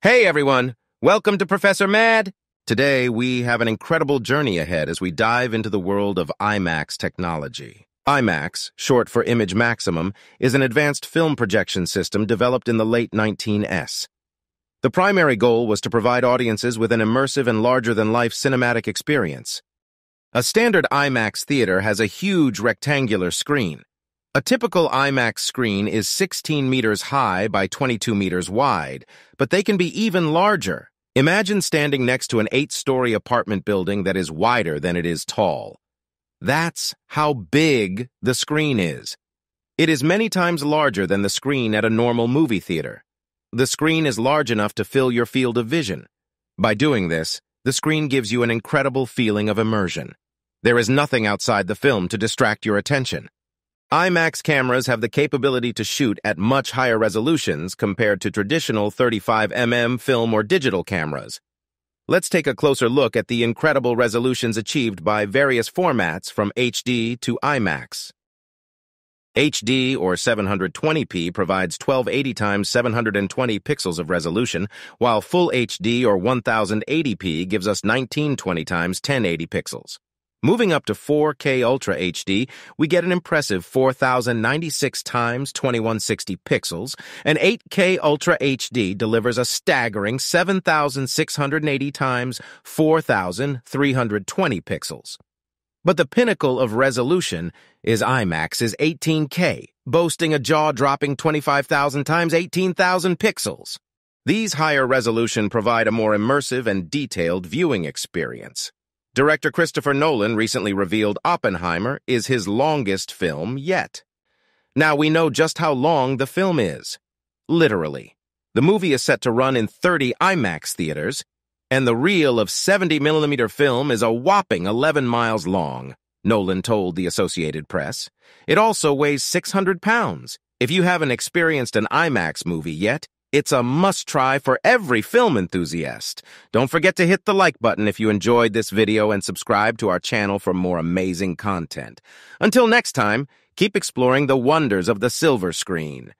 Hey everyone, welcome to Professor Mad. Today we have an incredible journey ahead as we dive into the world of IMAX technology. IMAX, short for Image Maximum, is an advanced film projection system developed in the late 19s. The primary goal was to provide audiences with an immersive and larger-than-life cinematic experience. A standard IMAX theater has a huge rectangular screen. A typical IMAX screen is 16 meters high by 22 meters wide, but they can be even larger. Imagine standing next to an eight-story apartment building that is wider than it is tall. That's how big the screen is. It is many times larger than the screen at a normal movie theater. The screen is large enough to fill your field of vision. By doing this, the screen gives you an incredible feeling of immersion. There is nothing outside the film to distract your attention. IMAX cameras have the capability to shoot at much higher resolutions compared to traditional 35mm film or digital cameras. Let's take a closer look at the incredible resolutions achieved by various formats from HD to IMAX. HD or 720p provides 1280 x 720 pixels of resolution, while Full HD or 1080p gives us 1920 x 1080 pixels. Moving up to 4K Ultra HD, we get an impressive 4096 times 2160 pixels, and 8K Ultra HD delivers a staggering 7680 times 4320 pixels. But the pinnacle of resolution is IMAX's 18K, boasting a jaw-dropping 25,000 times 18,000 pixels. These higher resolution provide a more immersive and detailed viewing experience. Director Christopher Nolan recently revealed Oppenheimer is his longest film yet. Now we know just how long the film is. Literally. The movie is set to run in 30 IMAX theaters, and the reel of 70mm film is a whopping 11 miles long, Nolan told the Associated Press. It also weighs 600 pounds. If you haven't experienced an IMAX movie yet, it's a must-try for every film enthusiast. Don't forget to hit the like button if you enjoyed this video and subscribe to our channel for more amazing content. Until next time, keep exploring the wonders of the silver screen.